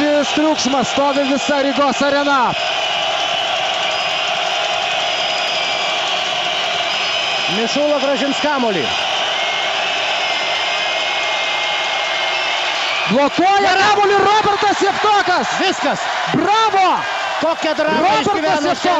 Didžiulis triukšmas stovi visa Rygos arena. Mišulo gražins kamolį. Blokuoja kamuolį Robertas Jeftokas. Viskas. Bravo! Kokia drama Robertas išgyveno Jeftokas.